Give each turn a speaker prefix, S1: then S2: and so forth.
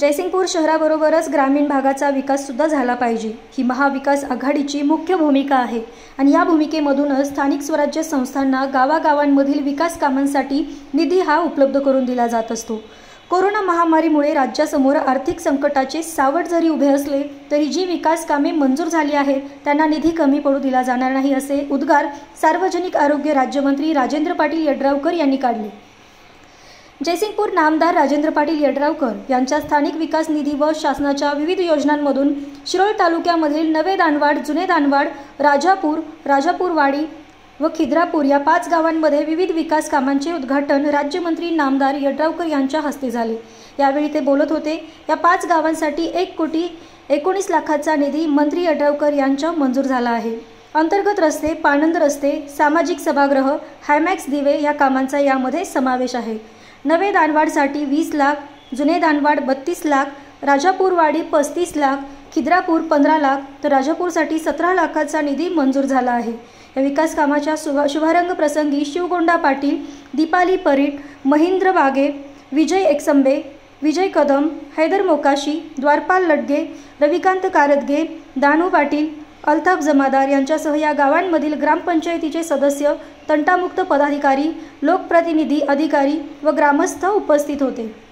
S1: जयसिंगपूर शहराबरोबरच ग्रामीण भागाचा विकास सुद्धा झाला पाहिजे. ही महाविकास आघाडीची मुख्य भूमिका आहे आणि या भूमिकेमधूनच स्थानिक स्वराज्य संस्थांना गावागावांमधील विकास कामांसाठी निधी हा उपलब्ध करून दिला जात असतो. कोरोना महामारीमुळे राज्यासमोर आर्थिक संकटाचे सावट जरी उभे असले तरी जी विकास कामे मंजूर झाली आहेत त्यांना निधी कमी पडू दिला जाणार नाही असे उद्गार सार्वजनिक आरोग्य राज्यमंत्री राजेंद्र पाटील यड्रावकर यांनी काढले. जयसिंगपूर नामदार राजेंद्र पाटील यड्रावकर यांच्या स्थानिक विकास निधी व शासनाच्या विविध योजनांमधून शिरोळ तालुक्यामधील नवे दानवाड जुने दानवाड राजापूर राजापूरवाडी व खिद्रापूर या पाच गावांमध्ये विविध विकास कामांचे उद्घाटन राज्यमंत्री नामदार यड्रावकर यांच्या हस्ते झाले. यावेळी ते बोलत होते या पाच गावांसाठी एक कोटी एकोणीस लाखाचा निधी मंत्री यड्रावकर यांच्या मंजूर झाला आहे. अंतर्गत रस्ते पाणंद रस्ते सामाजिक सभागृह हायमॅक्स दिवे या कामांचा यामध्ये समावेश आहे. नवे दानवाडसाठी वीस लाख जुने दानवाड बत्तीस लाख राजापूरवाडी पस्तीस लाख खिद्रापूर पंधरा लाख तर राजापूरसाठी सतरा लाखाचा निधी मंजूर झाला आहे. या विकास कामाच्या शुभ शुभारंभ प्रसंगी शिवगोंडा पाटील दीपाली परीट महेंद्र वागे विजय एकसंबे विजय कदम हैदर मोकाशी द्वारपाल लडगे रविकांत कारदगे दानू पाटील अल्ताफ जमादार यांच्यासह या गावांमधील ग्रामपंचायतीचे सदस्य तंटामुक्त पदाधिकारी लोकप्रतिनिधी अधिकारी व ग्रामस्थ उपस्थित होते.